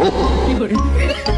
어? 이걸.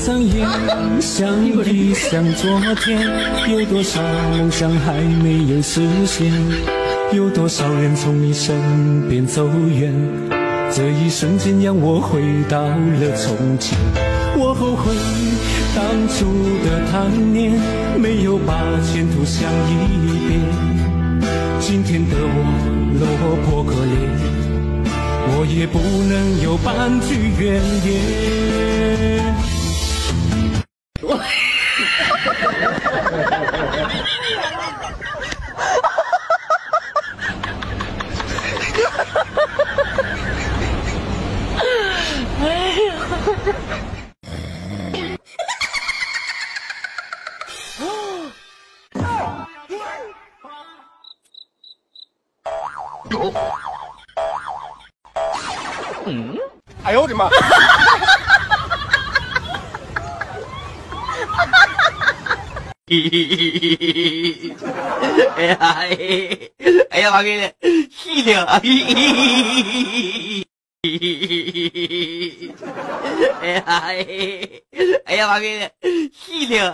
上眼，想一想昨天，有多少梦想还没有实现？有多少人从你身边走远？这一瞬间让我回到了从前。我后悔当初的贪念，没有把前途想一遍。今天的我落魄可怜，我也不能有半句怨言。哎呦我的妈！哎呀，哎呀，妈给你气的！哎呀，哎呀，妈给你气的！